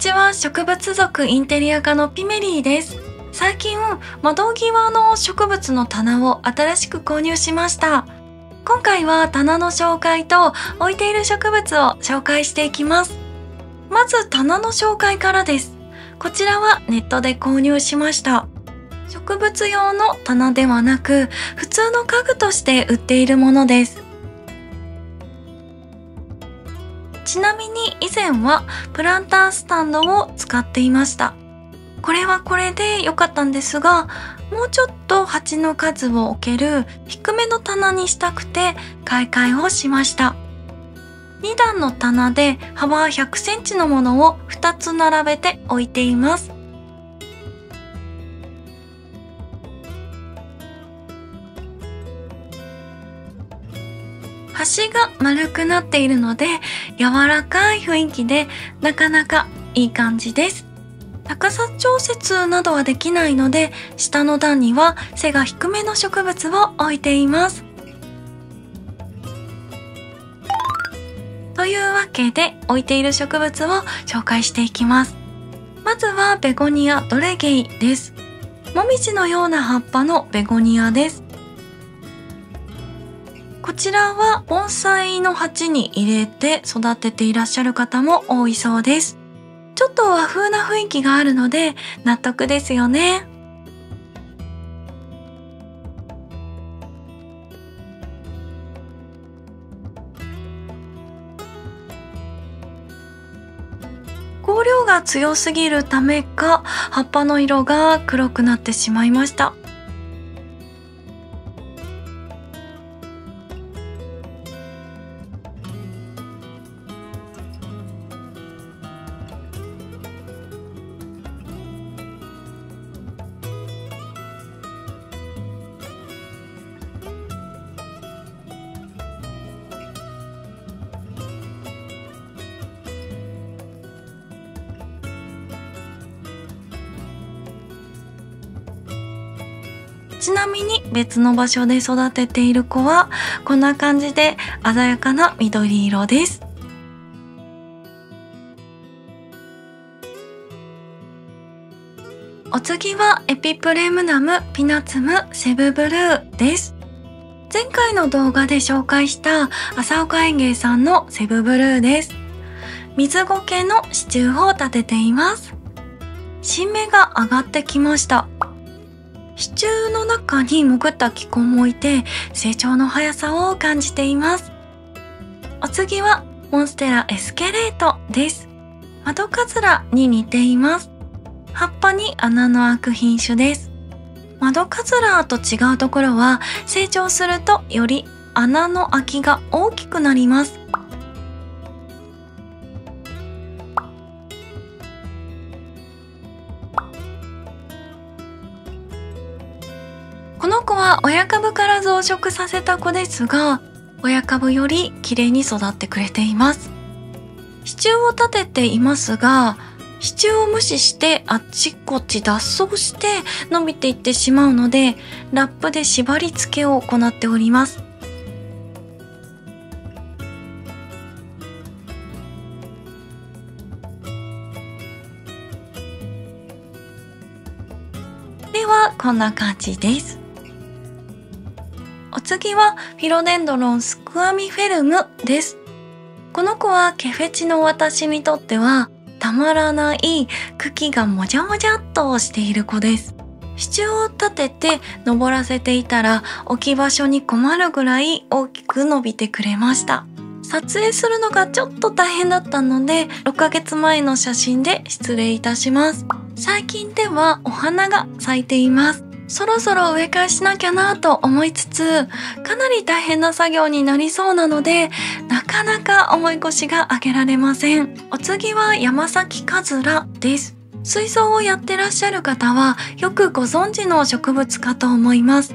ちは。植物族インテリア科のピメリーです。最近窓際の植物の棚を新しく購入しました。今回は棚の紹介と置いている植物を紹介していきます。まず棚の紹介からです。こちらはネットで購入しました。植物用の棚ではなく普通の家具として売っているものです。ちなみに以前はプランタースタンドを使っていました。これはこれで良かったんですが、もうちょっと鉢の数を置ける低めの棚にしたくて買い替えをしました。2段の棚で幅100センチのものを2つ並べて置いています。端が丸くなっているので柔らかい雰囲気でなかなかいい感じです。高さ調節などはできないので下の段には背が低めの植物を置いています。というわけで置いている植物を紹介していきます。まずはベゴニアドレゲイです。もみじのような葉っぱのベゴニアです。こちらは盆栽の鉢に入れて育てていらっしゃる方も多いそうです。ちょっと和風な雰囲気があるので納得ですよね。香料が強すぎるためか葉っぱの色が黒くなってしまいました。ちなみに別の場所で育てている子はこんな感じで鮮やかな緑色です。お次はエピプレムナムピナツムセブブルーです。前回の動画で紹介した朝岡園芸さんのセブブルーです。水苔の支柱を立てています。新芽が上がってきました。支柱の中に潜った気根もいて成長の速さを感じています。お次はモンステラエスケレートです。窓カズラに似ています。葉っぱに穴の開く品種です。窓カズラと違うところは成長するとより穴の開きが大きくなります。は親株から増殖させた子ですが、親株より綺麗に育ってくれています。支柱を立てていますが、支柱を無視してあっちこっち脱走して伸びていってしまうので、ラップで縛り付けを行っております。では、こんな感じです。お次はフィロデンドロンスクアミフェルムです。この子はケフェチの私にとってはたまらない茎がもじゃもじゃっとしている子です。支柱を立てて登らせていたら置き場所に困るぐらい大きく伸びてくれました。撮影するのがちょっと大変だったので6ヶ月前の写真で失礼いたします。最近ではお花が咲いています。そろそろ植え替えしなきゃなと思いつつ、かなり大変な作業になりそうなので、なかなか重い腰が上げられません。お次は山崎かずらです。水槽をやってらっしゃる方はよくご存知の植物かと思います。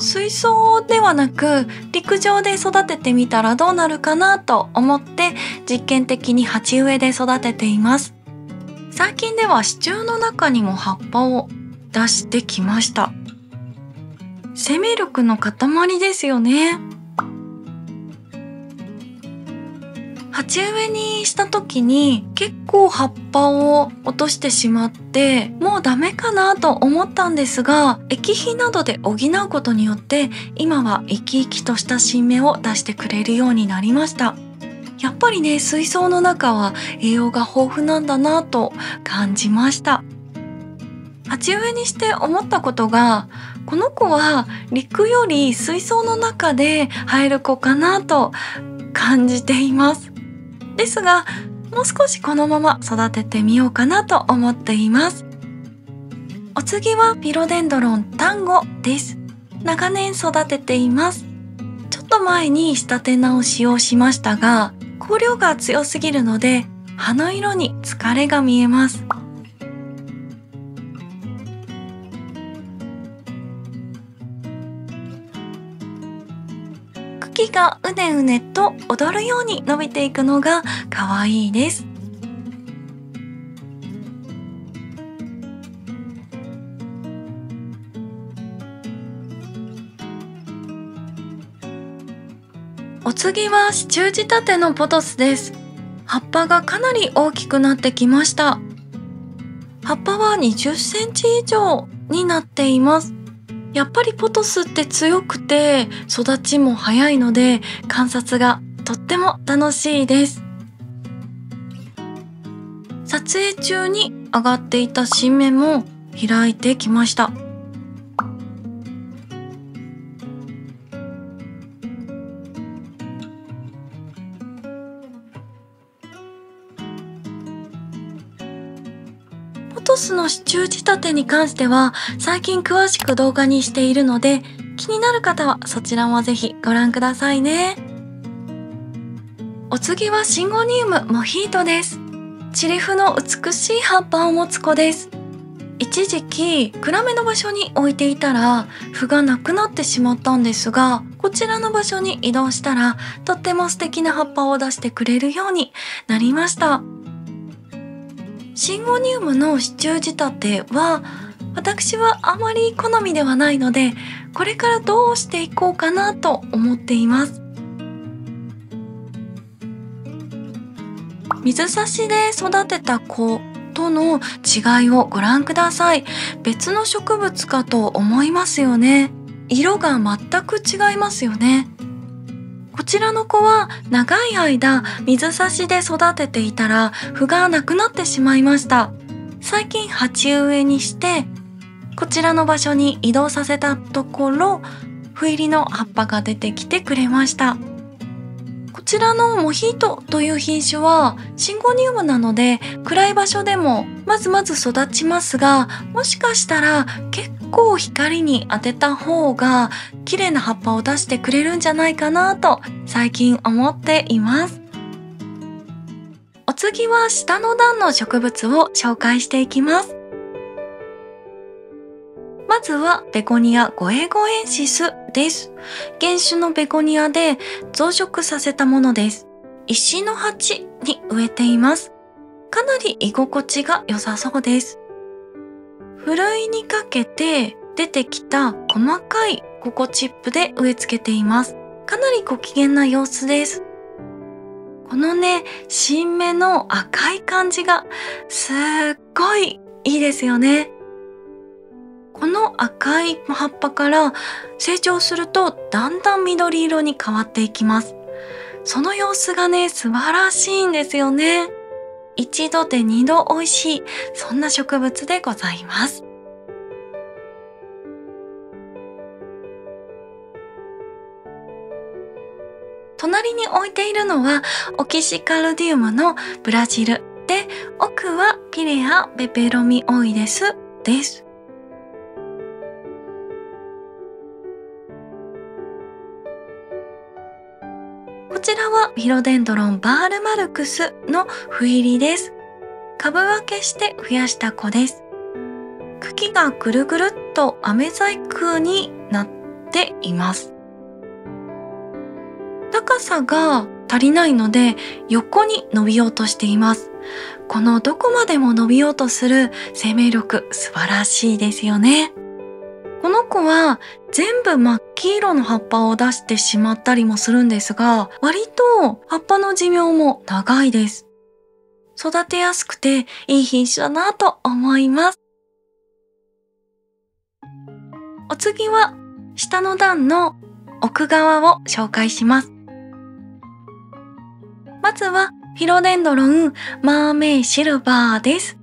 水槽ではなく陸上で育ててみたらどうなるかなと思って実験的に鉢植えで育てています。最近では支柱の中にも葉っぱを出してきました。生命力の塊ですよね。鉢植えにした時に結構葉っぱを落としてしまってもうダメかなと思ったんですが液肥などで補うことによって今は生き生きとした新芽を出してくれるようになりました。やっぱりね水槽の中は栄養が豊富なんだなと感じました。鉢植えにして思ったことがこの子は陸より水槽の中で生える子かなと感じています。ですがもう少しこのまま育ててみようかなと思っています。お次はピロデンドロンタンゴです。長年育てています。ちょっと前に仕立て直しをしましたが光量が強すぎるので葉の色に疲れが見えます。がうねうねと踊るように伸びていくのが可愛いです。お次は支柱仕立てのポトスです。葉っぱがかなり大きくなってきました。葉っぱは20センチ以上になっています。やっぱりポトスって強くて育ちも早いので観察がとっても楽しいです。撮影中に上がっていた新芽も開いてきました。の支柱仕立てに関しては最近詳しく動画にしているので気になる方はそちらもぜひご覧くださいね。お次はシンゴニウムモヒートです。チリフの美しい葉っぱを持つ子です。一時期暗めの場所に置いていたら符がなくなってしまったんですがこちらの場所に移動したらとっても素敵な葉っぱを出してくれるようになりましたシンゴニウムの支柱仕立ては私はあまり好みではないのでこれからどうしていこうかなと思っています。水差しで育てた子との違いをご覧ください。別の植物かと思いますよね。色が全く違いますよね。こちらの子は長い間水差しで育てていたら符がなくなってしまいました。最近鉢植えにしてこちらの場所に移動させたところ斑入りの葉っぱが出てきてくれました。こちらのモヒートという品種はシンゴニウムなので暗い場所でもまずまず育ちますがもしかしたら結構光に当てた方が綺麗な葉っぱを出してくれるんじゃないかなと最近思っていますお次は下の段の植物を紹介していきますまずはベゴニアゴエゴエンシスです。原種のベゴニアで増殖させたものです。石の鉢に植えています。かなり居心地が良さそうです。ふるいにかけて出てきた細かいココチップで植え付けています。かなりご機嫌な様子です。このね、新芽の赤い感じがすっごいいいですよね。この赤い葉っぱから成長するとだんだん緑色に変わっていきます。その様子がね、素晴らしいんですよね。一度で二度美味しい、そんな植物でございます。隣に置いているのはオキシカルディウムのブラジルで奥はピレアベペロミオイデスです。はフィロデンドロンバールマルクスの斑入りです。株分けして増やした子です。茎がぐるぐるっと飴細工になっています。高さが足りないので横に伸びようとしています。このどこまでも伸びようとする生命力素晴らしいですよね。この子は全部真っ黄色の葉っぱを出してしまったりもするんですが、割と葉っぱの寿命も長いです。育てやすくていい品種だなと思います。お次は下の段の奥側を紹介します。まずはフィロデンドロンマーメイシルバーです。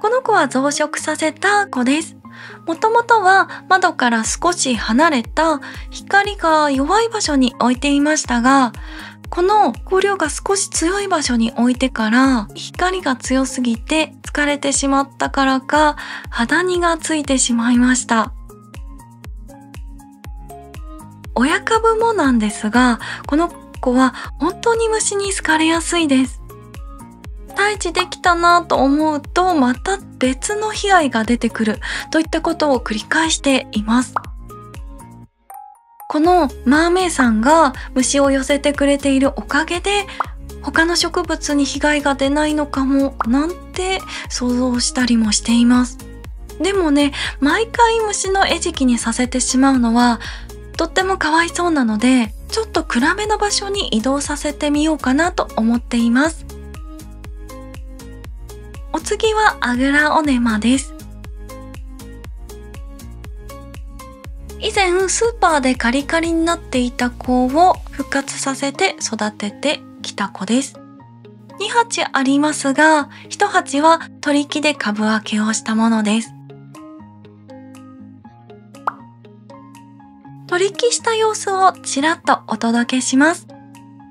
この子は増殖させた子です。もともとは窓から少し離れた光が弱い場所に置いていましたが、この光量が少し強い場所に置いてから光が強すぎて疲れてしまったからか肌にがついてしまいました。親株もなんですが、この子は本当に虫に好かれやすいです。退治できたなと思うとまた別の被害が出てくるといったことを繰り返しています。このマーメイさんが虫を寄せてくれているおかげで他の植物に被害が出ないのかもなんて想像したりもしています。でもね、毎回虫の餌食にさせてしまうのはとってもかわいそうなので、ちょっと暗めの場所に移動させてみようかなと思っています。お次はアグラオネマです。以前スーパーでカリカリになっていた子を復活させて育ててきた子です。2鉢ありますが、1鉢は取り木で株分けをしたものです。取り木した様子をちらっとお届けします。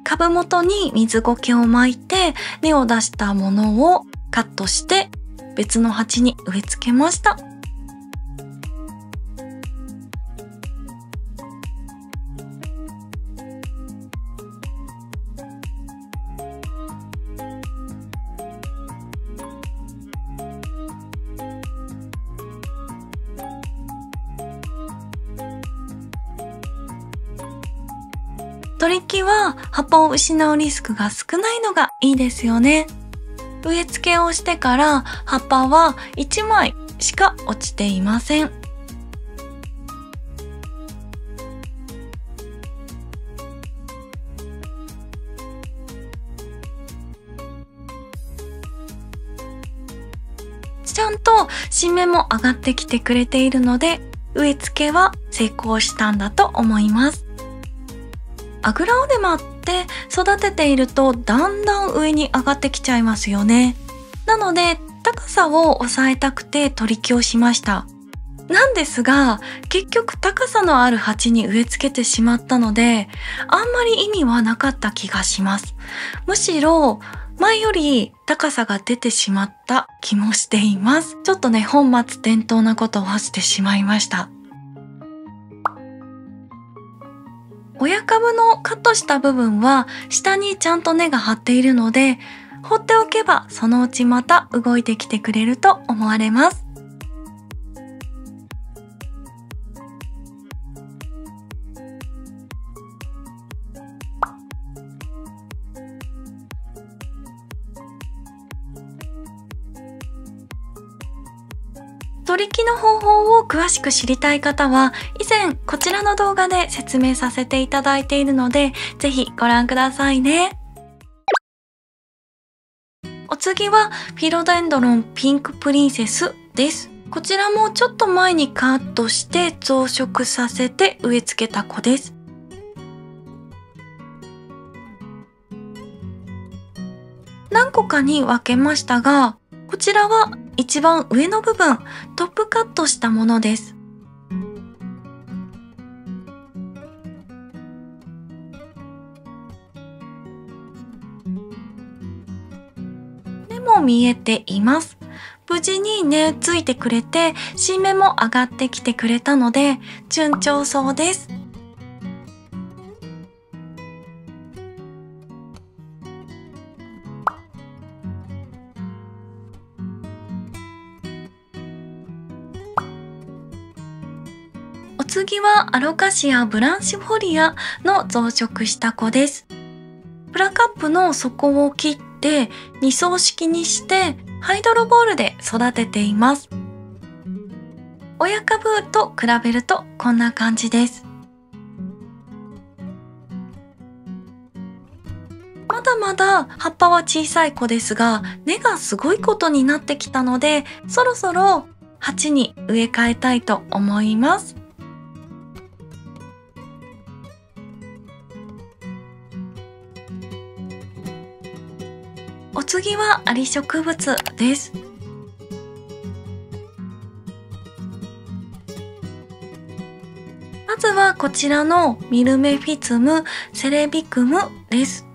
株元に水苔を巻いて根を出したものをカットして別の鉢に植え付けました。鳥木は葉っぱを失うリスクが少ないのがいいですよね。植え付けをしてから葉っぱは1枚しか落ちていません。ちゃんと新芽も上がってきてくれているので植え付けは成功したんだと思います。アグラオデマって育てているとだんだん上に上がってきちゃいますよね。なので高さを抑えたくて取り木をしました。なんですが、結局高さのある鉢に植え付けてしまったので、あんまり意味はなかった気がします。むしろ、前より高さが出てしまった気もしています。ちょっとね、本末転倒なことをしてしまいました。親株のカットした部分は下にちゃんと根が張っているので放っておけばそのうちまた動いてきてくれると思われます。取り木の方法を詳しく知りたい方は、以前こちらの動画で説明させていただいているので、ぜひご覧くださいね。お次はフィロデンドロンピンクプリンセスです。こちらもちょっと前にカットして増殖させて植え付けた子です。何個かに分けましたが、こちらは一番上の部分、トップカットしたものです。根も見えています。無事に根ついてくれて、新芽も上がってきてくれたので、順調そうです。次はアロカシア・ブランシフォリアの増殖した子です。プラカップの底を切って二層式にしてハイドロボールで育てています。親株と比べるとこんな感じです。まだまだ葉っぱは小さい子ですが、根がすごいことになってきたので、そろそろ鉢に植え替えたいと思います。次はアリ植物です。まずはこちらのミルメフィツムセレビクムです。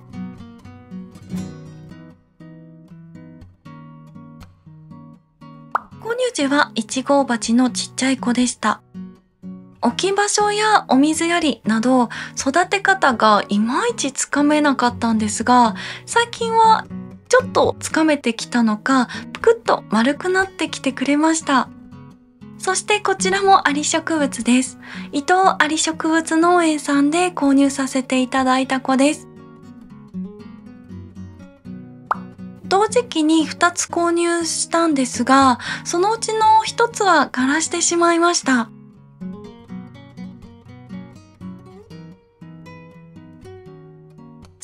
購入時は1号鉢のちっちゃい子でした。置き場所やお水やりなど育て方がいまいちつかめなかったんですが、最近はちょっとつかめてきたのか、ぷくっと丸くなってきてくれました。そしてこちらもアリ植物です。伊藤アリ植物農園さんで購入させていただいた子です。同時期に2つ購入したんですが、そのうちの1つは枯らしてしまいました。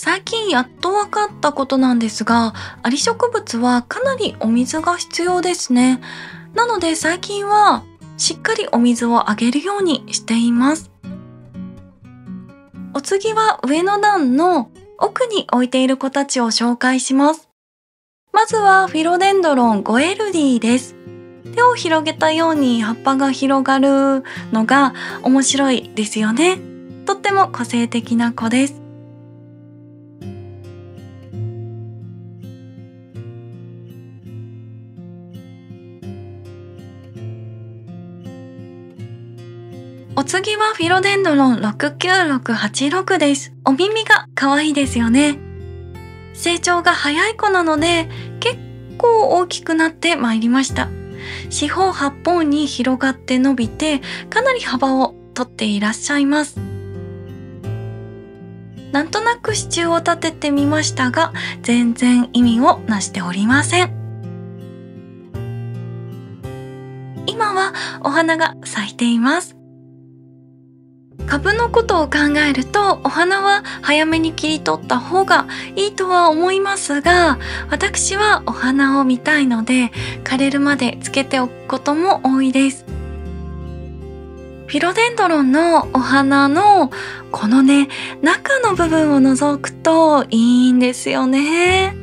最近やっと分かったことなんですが、アリ植物はかなりお水が必要ですね。なので最近はしっかりお水をあげるようにしています。お次は上の段の奥に置いている子たちを紹介します。まずはフィロデンドロン 5LD です。手を広げたように葉っぱが広がるのが面白いですよね。とっても個性的な子です。お次はフィロデンドロン69686です。お耳が可愛いですよね。成長が早い子なので結構大きくなってまいりました。四方八方に広がって伸びてかなり幅をとっていらっしゃいます。なんとなく支柱を立ててみましたが全然意味をなしておりません。今はお花が咲いています。株のことを考えるとお花は早めに切り取った方がいいとは思いますが私はお花を見たいので枯れるまでつけておくことも多いです。フィロデンドロンのお花のこのね中の部分を除くといいんですよね。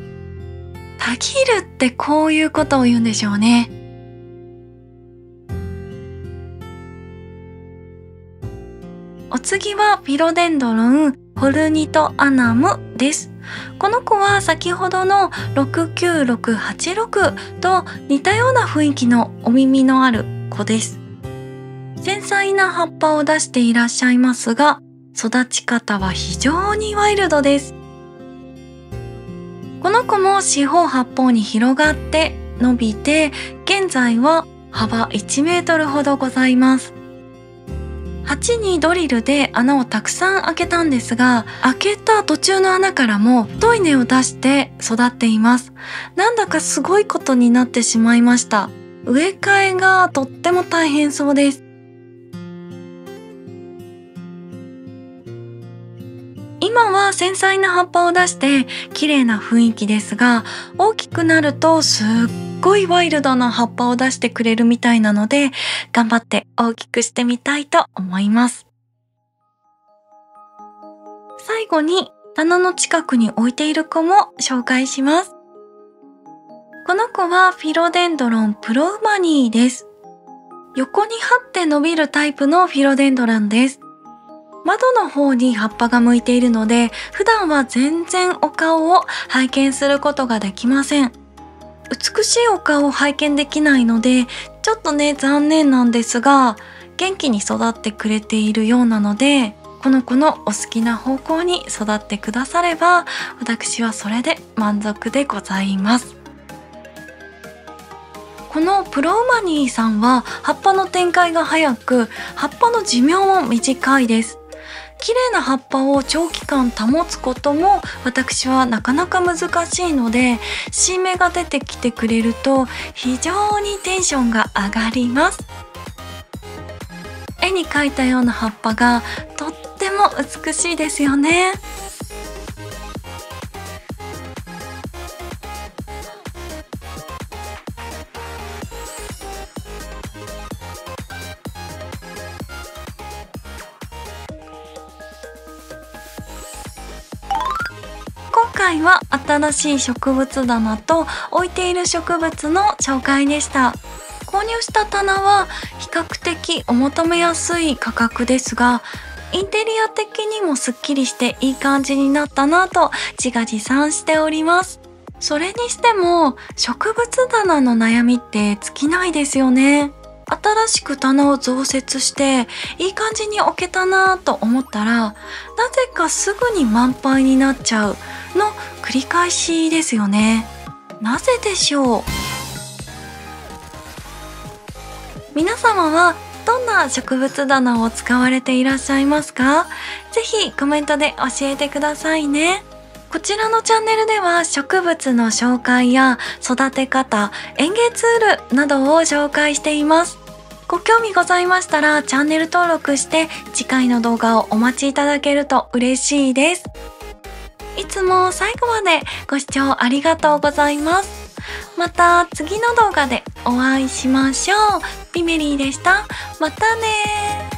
たぎるってこういうことを言うんでしょうね。お次はフィロデンドロンホルニトアナムです。この子は先ほどの69686と似たような雰囲気のお耳のある子です。繊細な葉っぱを出していらっしゃいますが、育ち方は非常にワイルドです。この子も四方八方に広がって伸びて、現在は幅1メートルほどございます。鉢にドリルで穴をたくさん開けたんですが、開けた途中の穴からも太い根を出して育っています。なんだかすごいことになってしまいました。植え替えがとっても大変そうです。今は繊細な葉っぱを出して綺麗な雰囲気ですが、大きくなるとすっごいワイルドな葉っぱを出してくれるみたいなので、頑張って大きくしてみたいと思います。最後に棚の近くに置いている子も紹介します。この子はフィロデンドロンプロウマニーです。横に張って伸びるタイプのフィロデンドランです。窓の方に葉っぱが向いているので、普段は全然お顔を拝見することができません。美しいお顔を拝見できないので、ちょっとね、残念なんですが、元気に育ってくれているようなので、この子のお好きな方向に育ってくだされば、私はそれで満足でございます。このプロウマニーさんは葉っぱの展開が早く、葉っぱの寿命も短いです。綺麗な葉っぱを長期間保つことも私はなかなか難しいので新芽が出てきてくれると非常にテンションが上がります。絵に描いたような葉っぱがとっても美しいですよね。新しい植物棚と置いている植物の紹介でした購入した棚は比較的お求めやすい価格ですがインテリア的にもスッキリしていい感じになったなと自画自賛しております。それにしても植物棚の悩みって尽きないですよね。新しく棚を増設していい感じに置けたなと思ったらなぜかすぐに満杯になっちゃうの繰り返しですよね。なぜでしょう？皆様はどんな植物棚を使われていらっしゃいますか？ぜひコメントで教えてくださいね。こちらのチャンネルでは植物の紹介や育て方、園芸ツールなどを紹介しています。ご興味ございましたらチャンネル登録して次回の動画をお待ちいただけると嬉しいです。いつも最後までご視聴ありがとうございます。また次の動画でお会いしましょう。ピメリーでした。またね